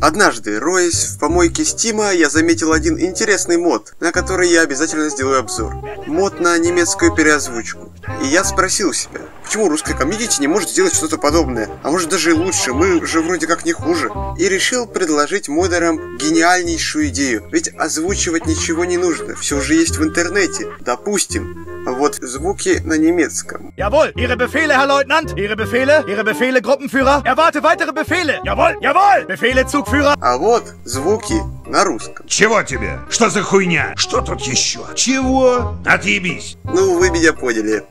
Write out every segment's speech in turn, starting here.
Однажды, роясь в помойке Стима, я заметил один интересный мод, на который я обязательно сделаю обзор. Мод на немецкую переозвучку. И я спросил себя, почему русская комьюнити не может сделать что-то подобное? А может даже и лучше, мы же вроде как не хуже. И решил предложить модерам гениальнейшую идею. Ведь озвучивать ничего не нужно, все уже есть в интернете. Допустим, вот звуки на немецком. Jawohl, Ihre Befehle, Herr Leutnant. Ihre Befehle, Ihre Befehle, Gruppenführer. Erwarte weitere Befehle. Jawohl, jawohl. Befehle, Zugführer. А вот звуки на русском. Чего тебе? Что за хуйня? Что тут еще? Чего? Отъебись. Ну, вы меня поняли.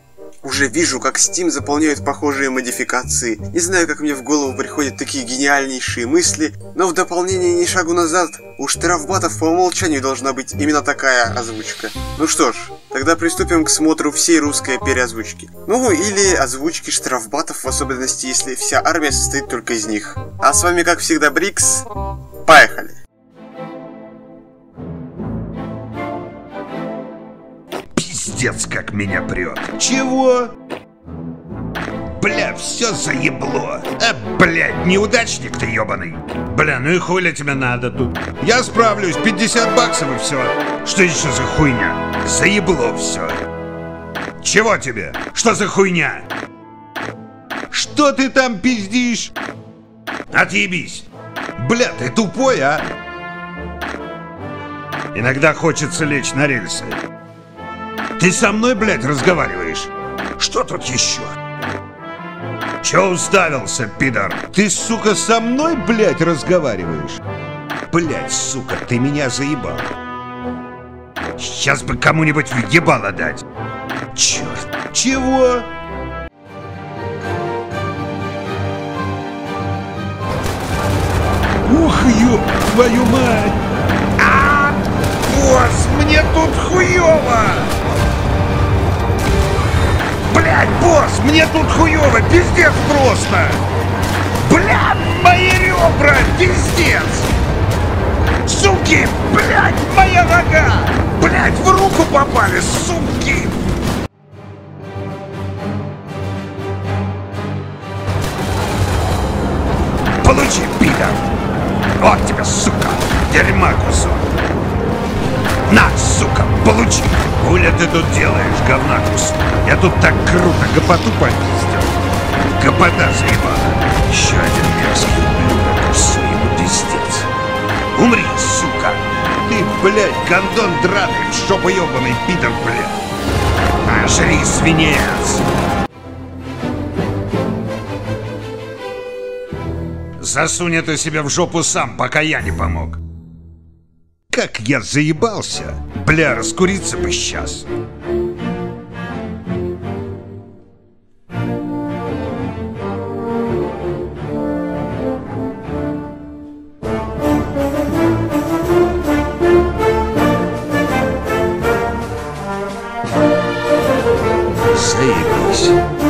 Уже вижу, как Steam заполняют похожие модификации. Не знаю, как мне в голову приходят такие гениальнейшие мысли, но в дополнение ни шагу назад у штрафбатов по умолчанию должна быть именно такая озвучка. Ну что ж, тогда приступим к смотру всей русской переозвучки. Ну или озвучки штрафбатов, в особенности если вся армия состоит только из них. А с вами, как всегда, Брикс. Поехали! Пиздец, как меня прет. Чего? Бля, все заебло. А, блядь, неудачник ты ебаный. Бля, ну и хули тебе надо тут? Я справлюсь, 50 баксов и все. Что еще за хуйня? Заебло все. Чего тебе? Что за хуйня? Что ты там пиздишь? Отъебись. Бля, ты тупой, а? Иногда хочется лечь на рельсы. Ты со мной, блядь, разговариваешь? Что тут еще? Че уставился, пидор? Ты, сука, со мной, блядь, разговариваешь? Блядь, сука, ты меня заебал. Сейчас бы кому-нибудь въебало дать. Черт. Чего? Ух, ёб твою мать! А, босс, мне тут хуёво! Блять, босс, мне тут хуёво, пиздец просто! Бля, мои ребра, пиздец! Суки, блять, моя нога! Блять, в руку попали, суки! Получи, пидор! Вот тебе, сука, дерьма кусок! На, сука, получи! Хуля ты тут делаешь, говна кусок? Я тут так круто гопоту попиздил. Гопота заебала. Еще один мерзкий ублюдок, все ему пиздец. Умри, сука! Ты, блядь, гондон драный, в жопу ебаный пидор, блядь! А свинец! Засунь это себе в жопу сам, пока я не помог. Как я заебался! Бля, раскуриться бы сейчас. Заебись.